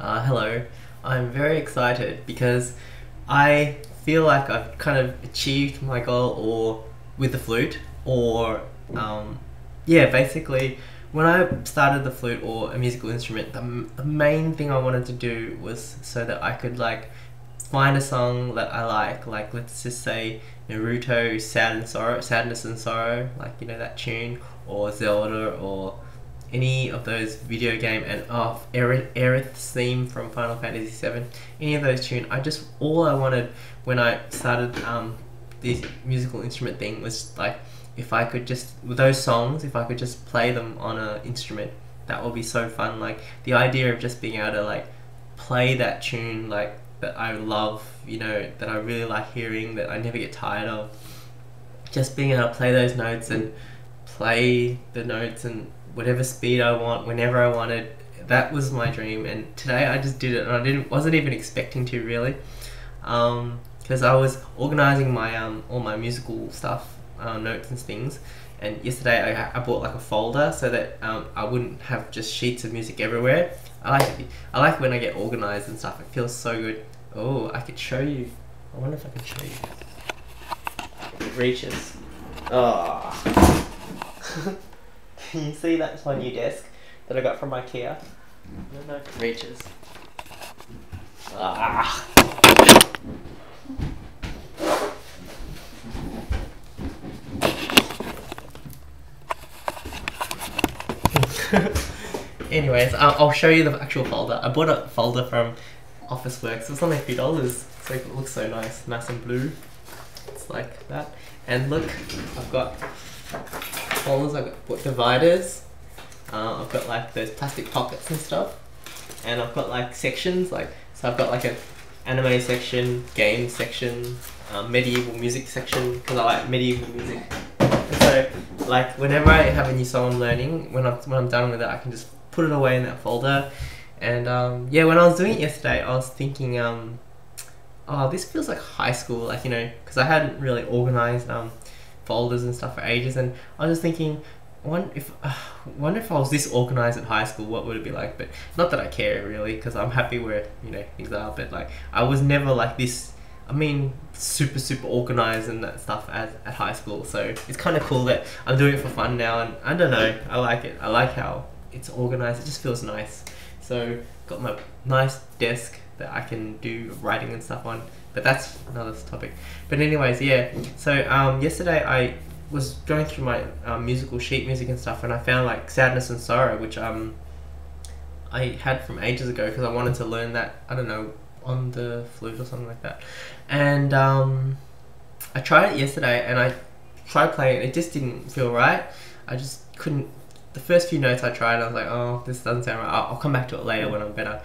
Uh, hello. I'm very excited because I feel like I've kind of achieved my goal or with the flute or um, yeah, basically when I started the flute or a musical instrument, the, the main thing I wanted to do was so that I could like find a song that I like, like let's just say Naruto Sad and Sorrow, Sadness and Sorrow, like you know that tune, or Zelda, or any of those video game and oh Aerith, theme from Final Fantasy VII, any of those tune, I just all I wanted when I started um, this musical instrument thing was like if I could just with those songs, if I could just play them on an instrument, that would be so fun. Like the idea of just being able to like play that tune like that I love, you know, that I really like hearing, that I never get tired of. Just being able to play those notes and play the notes and whatever speed I want, whenever I wanted. That was my dream, and today I just did it, and I didn't wasn't even expecting to really, because um, I was organizing my um, all my musical stuff uh, notes and things. And yesterday I, I bought like a folder so that um, I wouldn't have just sheets of music everywhere. I like it. I like when I get organized and stuff. It feels so good. Oh, I could show you. I wonder if I can show you. It reaches. Oh. can you see that's my new desk that I got from IKEA? I don't it reaches. Ah. Anyways, I'll, I'll, show you the actual folder. I bought a folder from Officeworks. It's only a few dollars. So it looks so nice, nice and blue. It's like that. And look, I've got folders. I've got dividers. Uh, I've got like those plastic pockets and stuff. And I've got like sections. Like so, I've got like an anime section, game section, um, medieval music section because I like medieval music. So, like, whenever I have a new song I'm learning, when I'm when I'm done with it, I can just put it away in that folder. And um, yeah, when I was doing it yesterday, I was thinking, um, oh, this feels like high school, like you know, because I hadn't really organized um, folders and stuff for ages, and I was just thinking, wonder if uh, wonder if I was this organized at high school, what would it be like? But not that I care really, because I'm happy where you know things are. But like, I was never like this I mean, super super organized and that stuff at, at high school. So it's kind of cool that I'm doing it for fun now, and I don't know, I like it. I like how it's organized. It just feels nice. So got my nice desk that I can do writing and stuff on. But that's another topic. But anyways, yeah. So um, yesterday I was going through my um, musical sheet music and stuff, and I found like sadness and sorrow, which um I had from ages ago because I wanted to learn that. I don't know on the flute or something like that. And um, I tried it yesterday and I tried playing it. It just didn't feel right. I just couldn't. The first few notes I tried, I was like, oh, this doesn't sound right. I'll, I'll come back to it later when I'm better.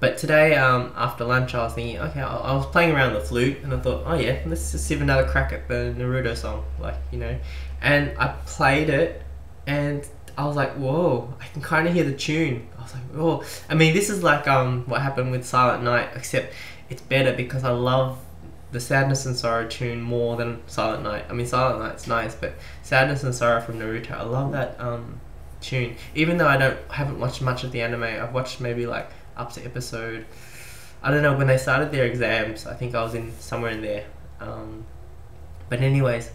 But today, um, after lunch, I was thinking, okay, I, was playing around the flute, and I thought, oh yeah, let's just give another crack at the Naruto song, like you know. And I played it, and I was like, whoa, I can kind of hear the tune. I was like, oh, I mean, this is like um what happened with Silent Night, except it's better because I love the Sadness and Sorrow tune more than Silent Night. I mean, Silent Night's nice, but Sadness and Sorrow from Naruto, I love that um tune. Even though I don't haven't watched much of the anime, I've watched maybe like up to episode. I don't know when they started their exams. I think I was in somewhere in there. Um, but anyways,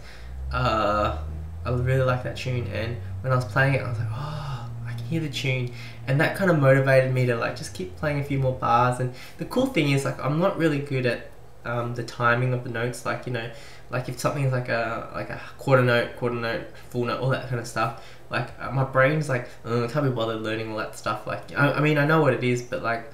uh, I really like that tune, and when I was playing it, I was like, oh, I can hear the tune, and that kind of motivated me to like just keep playing a few more bars. And the cool thing is, like, I'm not really good at um, the timing of the notes, like you know, like if something's like a like a quarter note, quarter note, full note, all that kind of stuff. Like uh, my brain's like, I can't be bothered learning all that stuff. Like I, I mean, I know what it is, but like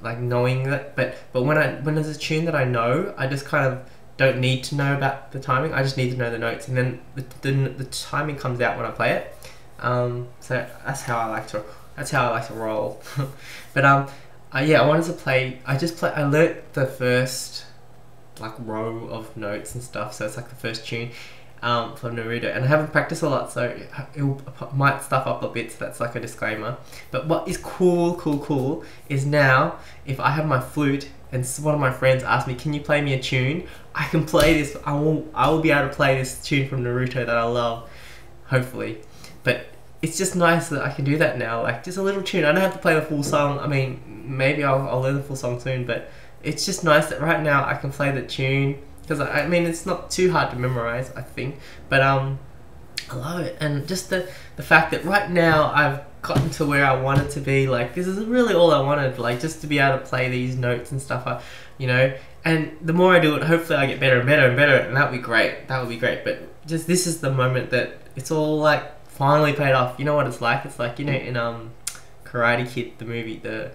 like knowing that but but when I when there's a tune that I know I just kind of don't need to know about the timing. I just need to know the notes, and then the, the, the timing comes out when I play it. Um, so that's how I like to. That's how I like to roll. but um, uh, yeah, I wanted to play. I just play. I learnt the first like row of notes and stuff. So it's like the first tune um, for Naruto, and I haven't practiced a lot, so it might stuff up a bit. So that's like a disclaimer. But what is cool, cool, cool is now if I have my flute and one of my friends asked me, "Can you play me a tune?" I can play this. I will. I will be able to play this tune from Naruto that I love, hopefully. But it's just nice that I can do that now. Like just a little tune. I don't have to play the full song. I mean, maybe I'll, I'll learn the full song soon, but it's just nice that right now I can play the tune because I, I mean it's not too hard to memorize. I think, but um, I love it, and just the the fact that right now I've gotten to where I wanted to be. Like this is really all I wanted. Like just to be able to play these notes and stuff. I, you know, and the more I do it, hopefully I get better and better and better, and that would be great. That would be great. But just this is the moment that it's all like finally paid off. You know what it's like? It's like you know in um, Karate Kid, the movie, the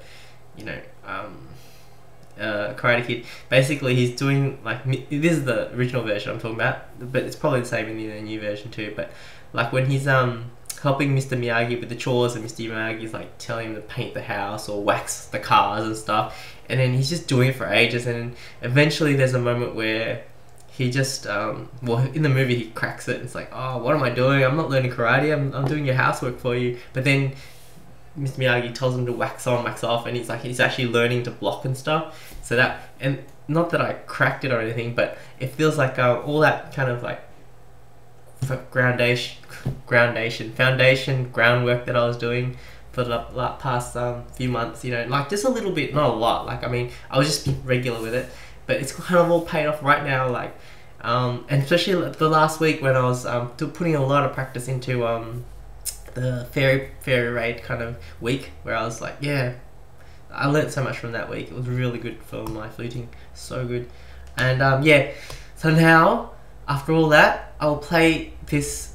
you know um, uh, Karate Kid. Basically, he's doing like this is the original version I'm talking about, but it's probably the same in the new version too. But like when he's um helping Mr. Miyagi with the chores, and Mr. Miyagi's like telling him to paint the house or wax the cars and stuff, and then he's just doing it for ages, and eventually there's a moment where he just um, well in the movie he cracks it. It's like, oh, what am I doing? I'm not learning karate. I'm, I'm doing your housework for you. But then Mr. Miyagi tells him to wax on, wax off, and he's like he's actually learning to block and stuff. So that and not that I cracked it or anything, but it feels like uh, all that kind of like groundation, groundation, foundation, groundwork that I was doing for the past um, few months. You know, like just a little bit, not a lot. Like I mean, I was just regular with it, but it's kind of all paid off right now. Like, um, and especially the last week when I was um, putting a lot of practice into um, the fairy fairy raid kind of week where I was like, yeah, I learned so much from that week. It was really good for my fluting, so good. And um, yeah, so now after all that, I'll play this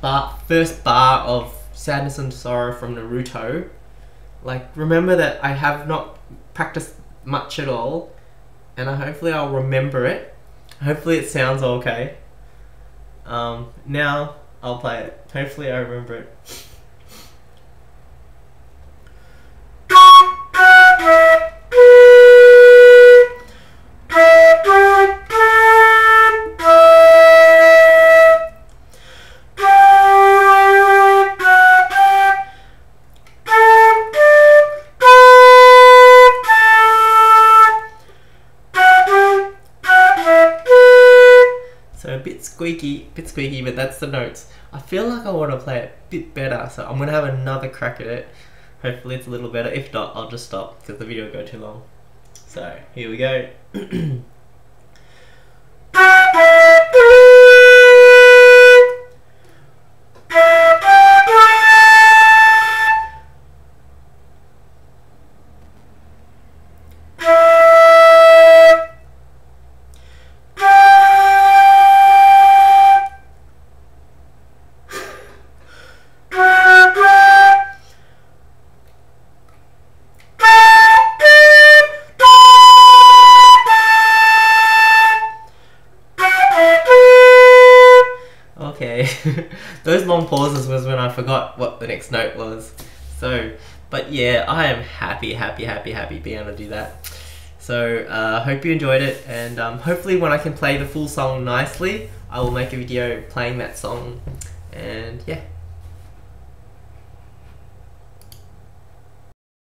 bar, first bar of Sadness and Sorrow from Naruto. Like, remember that I have not practiced much at all, and I, hopefully I'll remember it. Hopefully it sounds okay. Um, now I'll play it. Hopefully I remember it. Squeaky, bit squeaky, but that's the notes. I feel like I want to play it a bit better, so I'm gonna have another crack at it. Hopefully it's a little better. If not, I'll just stop because the video will go too long. So here we go. Those long pauses was when I forgot what the next note was. So, but yeah, I am happy, happy, happy, happy being able to do that. So, uh, hope you enjoyed it, and um, hopefully when I can play the full song nicely, I will make a video playing that song. And yeah,